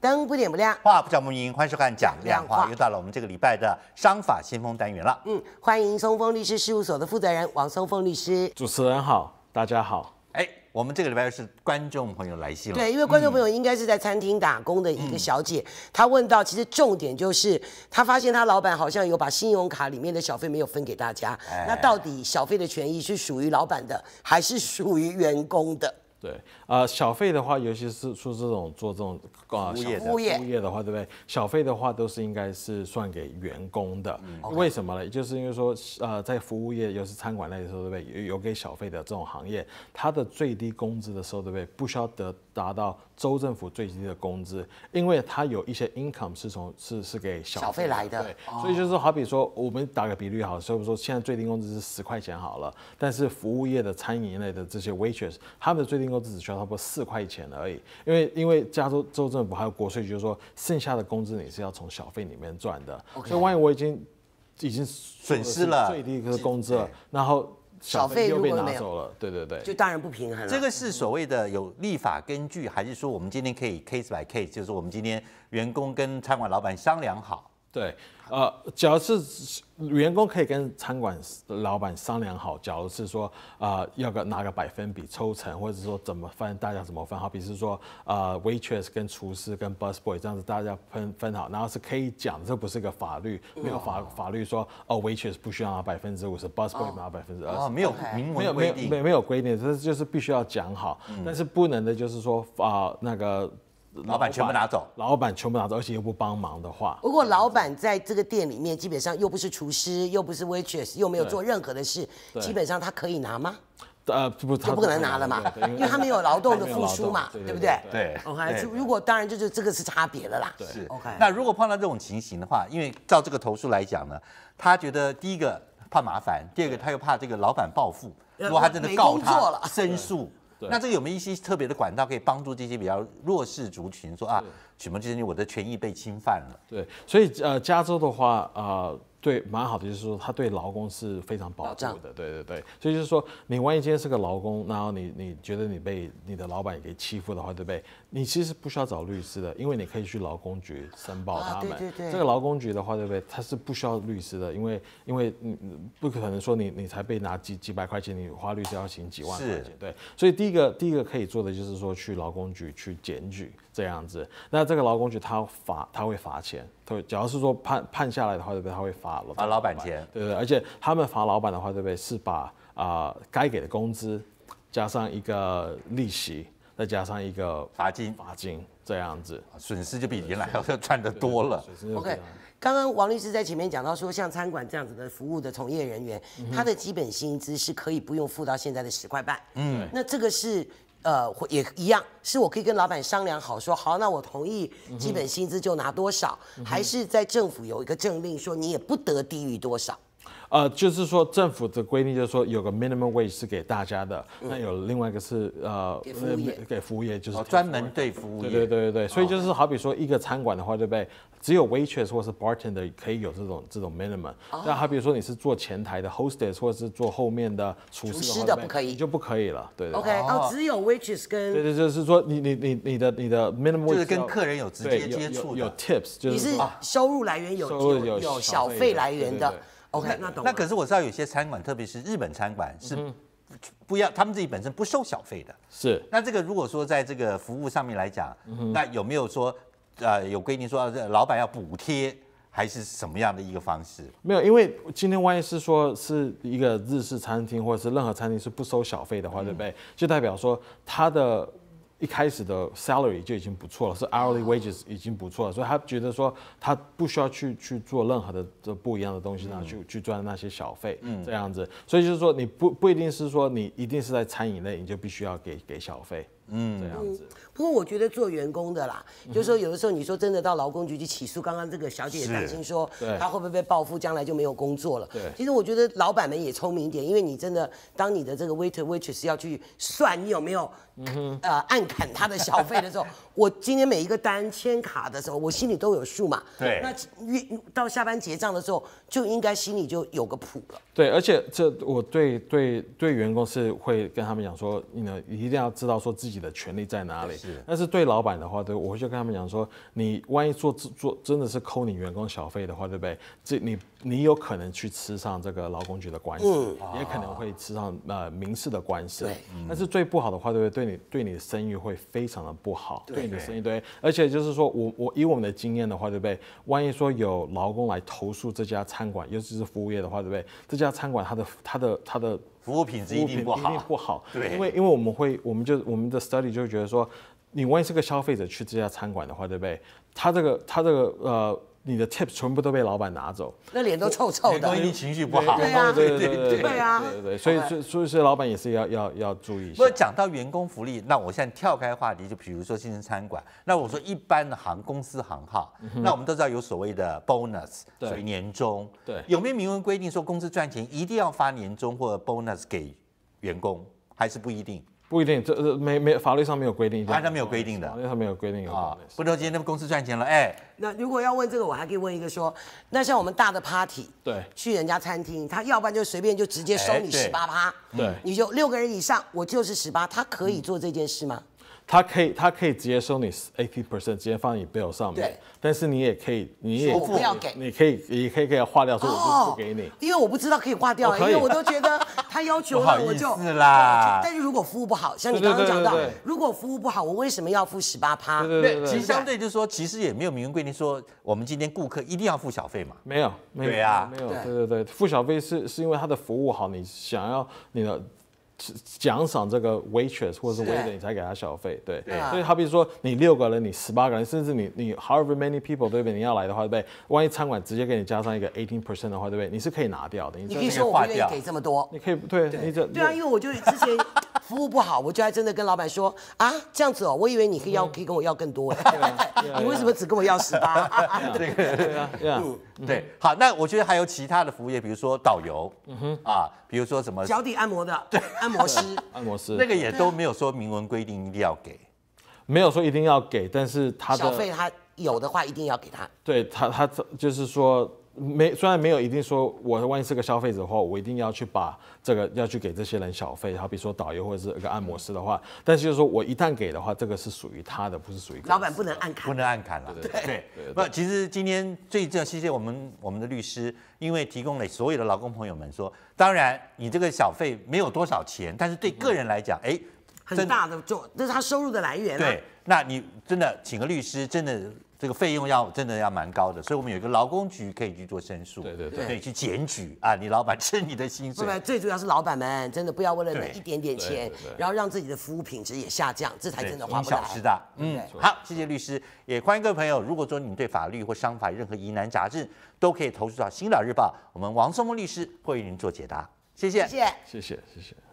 灯不点不亮。话不叫木音，欢迎收看讲亮话，又到了我们这个礼拜的商法先锋单元了。嗯，欢迎松峰律师事务所的负责人王松峰律师。主持人好，大家好。哎，我们这个礼拜又是观众朋友来信了。对，因为观众朋友应该是在餐厅打工的一个小姐，她问到，其实重点就是她发现她老板好像有把信用卡里面的小费没有分给大家，哎那到底小费的权益是属于老板的，还是属于员工的？对，呃，小费的话，尤其是说这种做这种啊服务业的小服务业的话，对不对？小费的话都是应该是算给员工的。为什么呢？就是因为说，呃，在服务业，尤其是餐馆类的时候，对不对？有有给小费的这种行业，它的最低工资的时候，对不对？不需要得达到州政府最低的工资，因为它有一些 income 是从是是给小小费来的对，所以就是，好比说，我们打个比率好，所以说现在最低工资是十块钱好了，但是服务业的餐饮类的这些 waitress，他们的最低工资只需要差不多四块钱而已，因为因为加州州政府还有国税局就是说，剩下的工资你是要从小费里面赚的 OK 所以万一我已经已经损失了最低的工资了，然后小费又被拿走了，对对对，就当然不平衡了。这个是所谓的有立法根据，还是说我们今天可以 case by case，就是我们今天员工跟餐馆老板商量好？对，呃，假如是员工可以跟餐馆老板商量好，假如是说啊、呃要个拿个百分比抽成，或者是说怎么分，大家怎么分好，比如说呃 waitress 跟厨师跟 bus boy 这样子大家分分好，然后是可以讲，这不是个法律，没有法法律说哦 waitress 不需要拿百分之五十，bus boy 拿百分之二十哦，。没有明没有文规定。没有没没有规定，这就是必须要讲好，但是不能的就是说啊、那个老板全部拿走，老板全部拿走，而且又不帮忙的话，如果老板在这个店里面，基本上又不是厨师，又不是 waitress，又没有做任何的事，基本上他可以拿吗？呃，不，他不可能拿了嘛因为他没有劳动的付出嘛，对对不对？对？OK，如果当然就是这个是差别的啦。是。OK 那如果碰到这种情形的话，因为照这个投诉来讲呢，他觉得第一个怕麻烦，第二个他又怕这个老板报复，呃如果他真的告他申诉。对那这个有没有一些特别的管道可以帮助这些比较弱势族群说啊，什么就是我的权益被侵犯了？对，所以呃，加州的话，呃，对，蛮好的，就是说他对劳工是非常保护的，对对对。所以就是说，你万一今天是个劳工，然后你你觉得你被你的老板给欺负的话，对不对？你其实不需要找律师的，因为你可以去劳工局申报啊他们。对对对这个劳工局的话，对不对？他是不需要律师的，因为因为你不可能说你你才被拿几几百块钱，你花律师要请几万块钱。对，所以第一个第一个可以做的就是说去劳工局去检举这样子。那这个劳工局他罚他会罚钱，他会假如是说判判下来的话，对不对？他会罚罚老板钱，对对对，而且他们罚老板的话，对不对？是把啊、该给的工资加上一个利息，再加上一个罚金罚金这样子。损失就比原来要赚的多了。OK，刚刚王律师在前面讲到说，像餐馆这样子的服务的从业人员，嗯他的基本薪资是可以不用付到现在的十块半。嗯，那这个是。呃，会也一样，是我可以跟老板商量好，说好，那我同意基本薪资就拿多少，还是在政府有一个政令说你也不得低于多少。呃，就是说政府的规定就是说有个 minimum wage 是给大家的，那有另外一个是呃给服务业。呃给服务业就是哦，专门对服务业，对对对对，所以就是好比说一个餐馆的话，对不对？只有 waitress 或是 bartender 可以有这种这种 minimum。那好比说你是做前台的 hostess 或者是做后面的厨师的不可以。你就不可以了。对对 OK，哦，只有 waitress 跟对对，就是说你你你你的你的 minimum 就是 wage 要跟客人有直接接触有 tips，就是你是收入来源有收入有小费来源的。对对对。OK，那懂。那可是我知道有些餐馆，特别是日本餐馆是不要，他们自己本身不收小费的。是那这个如果说在这个服务上面来讲，嗯那有没有说呃有规定说呃老板要补贴，还是什么样的一个方式？没有，因为今天万一是说是一个日式餐厅或者是任何餐厅是不收小费的话，对不对？就代表说他的一开始的 salary 就已经不错了，是 hourly wages 已经不错了，所以他觉得说他不需要去去做任何的这不一样的东西，然后去去赚那些小费，这样子。所以就是说你不不一定是说你一定是在餐饮类，你就必须要给给小费，嗯，这样子。不过我觉得做员工的啦，就是说有的时候你说真的到劳工局去起诉，刚刚这个小姐也担心说对她会不会被报复，将来就没有工作了。对其实我觉得老板们也聪明一点，因为你真的当你的这个 waiter waitress 要去算你有没有呃暗砍他的小费的时候，我今天每一个单签卡的时候，我心里都有数嘛。对那月到下班结账的时候，就应该心里就有个谱了。对，而且这我对对对员工是会跟他们讲说，你呢一定要知道说自己己的权利在哪里。是但是对老板的话，对我会就跟他们讲说，你万一做做真的是扣你员工小费的话，对不对？这你你有可能去吃上这个劳工局的官司，也可能会吃上呃民事的官司对。但是最不好的话，对不对？对你对你的声誉会非常的不好，对你的声誉对，而且就是说我我以我们的经验的话，对不对？万一说有劳工来投诉这家餐馆，尤其是服务业的话，对不对？这家餐馆它的它的它的服务品质一定不好。不好，对因为因为我们会，我们就我们的 study 就会觉得说，你万一是个消费者去这家餐馆的话，对不对？他这个他这个呃，你的 tips 全部都被老板拿走，那脸都臭臭的。员工一。定情绪不好。对啊。对对对对对啊。对对对，所以所以所以所以老板也是要要要注意一下。不过。讲到员工福利，那我现在跳开话题，就比如说新生餐馆，那我说一般的行公司行号，那我们都知道有所谓的 bonus，对。所以年终，对。有没有明文规定说公司赚钱一定要发年终或者 bonus 给员工，还是不一定不一定，这这没没法律上没有规定，法律上没有规定的。法律上没有规定有啊？不能今天那个公司赚钱了，哎，那如果要问这个，我还可以问一个说，那像我们大的 party，对。去人家餐厅，他要不然就随便就直接收你十八趴，对。你就六个人以上，我就是十八，他可以做这件事吗？他可以，他可以直接收你 eighty percent，直接放你 bill 上面。对。但是你也可以，你也我不要给。你可以，你可以给他划掉，说我就不给你。因为我不知道可以划掉、哦以。因为我都觉得 他要求了，我就意思啦。但是如果服务不好，像你刚刚讲到如果服务不好，我为什么要付十八趴？对对对其实，相对就是说，其实也没有明文规定说我们今天顾客一定要付小费嘛。没有，没有，对啊。没有，对对对。对，付小费是是因为他的服务好，你想要你的奖赏这个 waitress 或者是是 waiter，你才给他小费，对，所以好比说你六个人，你十八个人，甚至你你 however many people 对不对？你要来的话，对不对？万一餐馆直接给你加上一个 eighteen percent 的话，对不对？你是可以拿掉的，你你可以这说我不愿意给这么多。你可以对，你这对啊，因为我就之前服务不好，我就还真的跟老板说啊，这样子哦，我以为你可以要可以跟我要更多哎，你为什么只跟我要十八？对啊，对啊，对，好，那我觉得还有其他的服务业，比如说导游，嗯哼，啊，比如说什么，脚底按摩的，对，按摩师，按摩师。那个也都没有说明文规定一定要给。没有说一定要给，但是他的小费他有的话一定要给他。对他，他就是说没，虽然没有一定说我万一是个消费者的话，我一定要去把这个要去给这些人小费，好比说导游或者是一个按摩师的话，但是就是说我一旦给的话，这个是属于他的，不是属于老板不能按不。能按砍了。对对不，其实今天最重要，谢谢我们我们的律师，因为提供了所有的劳工朋友们说，当然你这个小费没有多少钱，但是对个人来讲，哎，很大的就这是他收入的来源啊。对，那你真的请个律师，真的这个费用要真的要蛮高的，所以我们有一个劳工局可以去做申诉，对对对可以去检举啊，你老板吃你的薪水不。不，最主要是老板们真的不要为了那一点点钱对对对，然后让自己的服务品质也下降，这才，真的花不来。小失大。嗯，好，谢谢律师，也欢迎各位朋友，如果说你对法律或商法任何疑难杂症，都可以投诉到《新岛日报》，我们王松木律师会为您做解答。谢谢谢谢。谢谢谢谢。